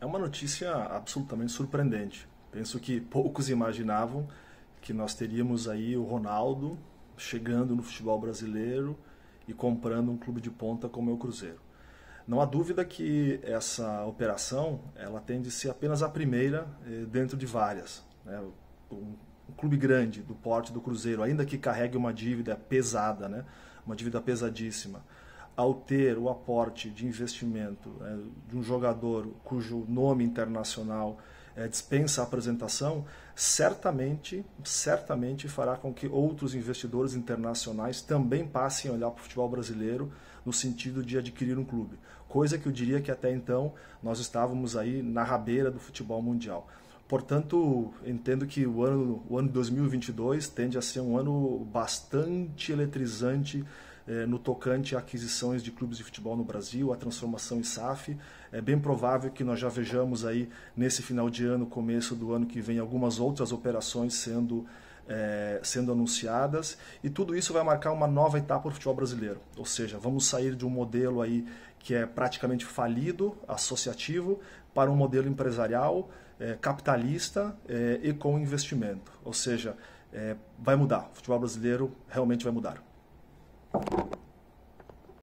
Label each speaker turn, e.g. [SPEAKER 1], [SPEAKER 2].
[SPEAKER 1] É uma notícia absolutamente surpreendente. Penso que poucos imaginavam que nós teríamos aí o Ronaldo chegando no futebol brasileiro e comprando um clube de ponta como é o Cruzeiro. Não há dúvida que essa operação ela tem de ser apenas a primeira eh, dentro de várias. Né? Um, um, clube grande do porte do Cruzeiro, ainda que carregue uma dívida pesada, né? uma dívida pesadíssima, ao ter o aporte de investimento né, de um jogador cujo nome internacional é, dispensa a apresentação, certamente, certamente fará com que outros investidores internacionais também passem a olhar para o futebol brasileiro no sentido de adquirir um clube. Coisa que eu diria que até então nós estávamos aí na rabeira do futebol mundial. Portanto, entendo que o ano, o ano 2022 tende a ser um ano bastante eletrizante é, no tocante a aquisições de clubes de futebol no Brasil, a transformação em SAF. É bem provável que nós já vejamos aí nesse final de ano, começo do ano que vem, algumas outras operações sendo é, sendo anunciadas e tudo isso vai marcar uma nova etapa do futebol brasileiro. Ou seja, vamos sair de um modelo aí que é praticamente falido, associativo, para um modelo empresarial, é, capitalista e com investimento. Ou seja, vai mudar. O futebol brasileiro realmente vai mudar. Thank you.